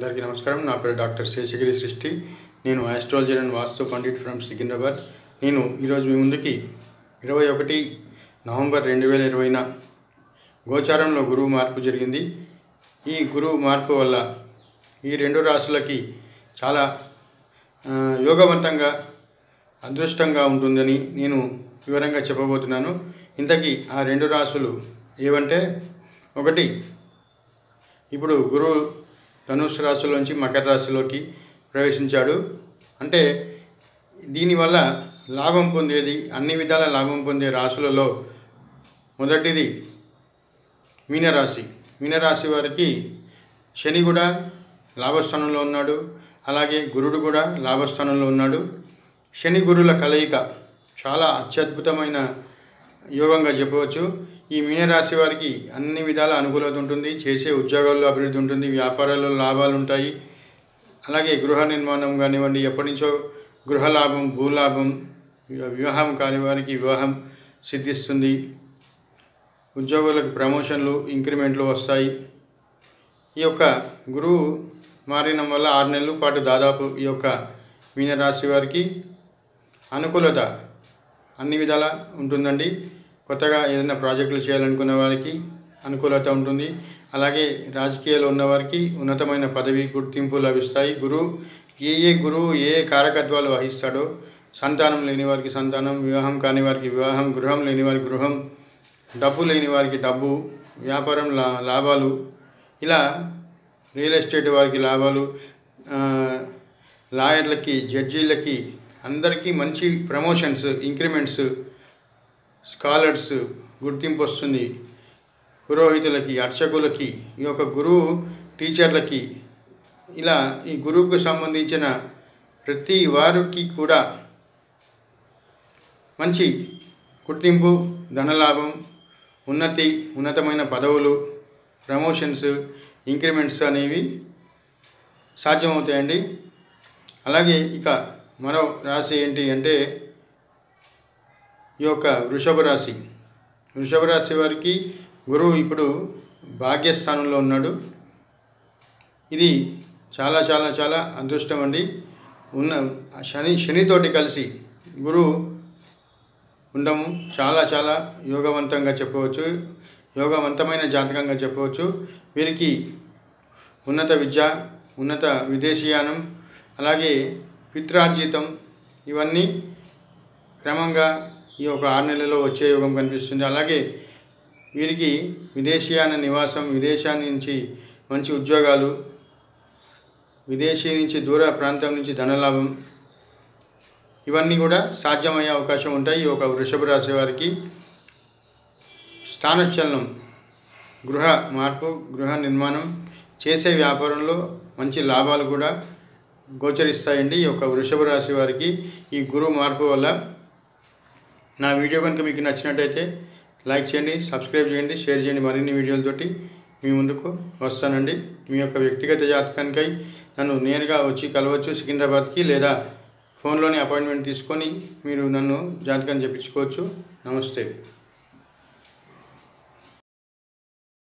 అందరికీ నమస్కారం. నా పేరు డాక్టర్ శేషగిరి సృష్టి. నేను astrology and vastu pandit from Secunderabad. నేను ఈరోజు మీ ముందుకి ఇరవై ఒకటి నవంబర్ రెండు వేల ఇరవైన గోచారంలో గురువు మార్పు జరిగింది. ఈ గురువు మార్పు వల్ల ఈ రెండు రాశులకి చాలా యోగవంతంగా అదృష్టంగా ఉంటుందని నేను వివరంగా చెప్పబోతున్నాను. ఇంతకీ ఆ రెండు రాశులు ఏవంటే ఒకటి ఇప్పుడు గురువు ధనుసు రాశిలోంచి మకర రాశిలోకి ప్రవేశించాడు. అంటే దీనివల్ల లాభం పొందేది అన్ని విధాల లాభం పొందే రాశులలో మొదటిది మీనరాశి. మీనరాశి వారికి శని కూడా లాభస్థానంలో ఉన్నాడు. అలాగే గురుడు కూడా లాభస్థానంలో ఉన్నాడు. శని గురుల కలయిక చాలా అత్యద్భుతమైన యోగంగా చెప్పవచ్చు. ఈ మీనరాశి వారికి అన్ని విధాల అనుకూలత ఉంటుంది చేసే ఉద్యోగాల్లో అభివృద్ధి ఉంటుంది వ్యాపారాల్లో లాభాలు ఉంటాయి. అలాగే గృహ నిర్మాణం కానివ్వండి ఎప్పటి నుంచో గృహ లాభం భూలాభం వివాహం కాని వారికి వివాహం సిద్ధిస్తుంది. ఉద్యోగులకు ప్రమోషన్లు ఇంక్రిమెంట్లు వస్తాయి. ఈ యొక్క గురువు మారిన వల్ల ఆరు నెలల పాటు దాదాపు ఈ యొక్క మీనరాశి వారికి అనుకూలత అన్ని విధాల ఉంటుందండి. కొత్తగా ఏదైనా ప్రాజెక్టులు చేయాలనుకున్న వారికి అనుకూలత ఉంటుంది. అలాగే రాజకీయాల్లో ఉన్నవారికి ఉన్నతమైన పదవి గుర్తింపు లభిస్తాయి. గురువు ఏ ఏ గురువు ఏ ఏ కారకత్వాలు వహిస్తాడో సంతానం లేని వారికి సంతానం వివాహం కాని వారికి వివాహం గృహం లేని వారికి గృహం డబ్బు లేని వారికి డబ్బు వ్యాపారం లా లాభాలు ఇలా రియల్ ఎస్టేట్ వారికి లాభాలు లాయర్లకి జడ్జీలకి అందరికీ మంచి ప్రమోషన్స్ ఇంక్రిమెంట్స్ స్కాలర్స్ గుర్తింపు వస్తుంది పురోహితులకి అర్చకులకి ఈ యొక్క గురువు టీచర్లకి ఇలా ఈ గురువుకు సంబంధించిన ప్రతి వారికి కూడా మంచి గుర్తింపు ధనలాభం ఉన్నతి ఉన్నతమైన పదవులు ప్రమోషన్స్ ఇంక్రిమెంట్స్ అనేవి సాధ్యమవుతాయండి. అలాగే ఇక మరో రాశి ఏంటి అంటే ఈ యొక్క వృషభ రాశి. వృషభ రాశి వారికి గురువు ఇప్పుడు భాగ్యస్థానంలో ఉన్నాడు. ఇది చాలా చాలా చాలా అదృష్టం అండి. ఉన్న శని శనితోటి కలిసి గురువు ఉండము చాలా చాలా యోగవంతంగా చెప్పవచ్చు. యోగవంతమైన జాతకంగా చెప్పవచ్చు. వీరికి ఉన్నత విద్య ఉన్నత విదేశీయానం అలాగే పిత్రాజీతం ఇవన్నీ క్రమంగా ఈ ఒక ఆరు నెలలో వచ్చే యోగం కనిపిస్తుంది. అలాగే వీరికి విదేశీయాన నివాసం విదేశాన్ని నుంచి మంచి ఉద్యోగాలు విదేశీ నుంచి దూర ప్రాంతం నుంచి ధనలాభం ఇవన్నీ కూడా సాధ్యమయ్యే అవకాశం ఉంటాయి. ఈ ఒక వృషభ రాశి వారికి స్థానచలనం గృహ మార్పు గృహ నిర్మాణం చేసే వ్యాపారంలో మంచి లాభాలు కూడా గోచరిస్తాయండి. ఈ యొక్క వృషభ రాశి వారికి ఈ గురువు మార్పు వల్ల నా వీడియో కనుక మీకు నచ్చినట్టయితే లైక్ చేయండి సబ్స్క్రైబ్ చేయండి షేర్ చేయండి మరిన్ని వీడియోలతోటి. మీ ముందుకు వస్తానండి. మీ యొక్క వ్యక్తిగత జాతకానికై నన్ను నేరుగా వచ్చి కలవచ్చు సికింద్రాబాద్కి లేదా ఫోన్లోనే అపాయింట్మెంట్ తీసుకొని మీరు నన్ను జాతకాన్ని చెప్పించుకోవచ్చు. నమస్తే.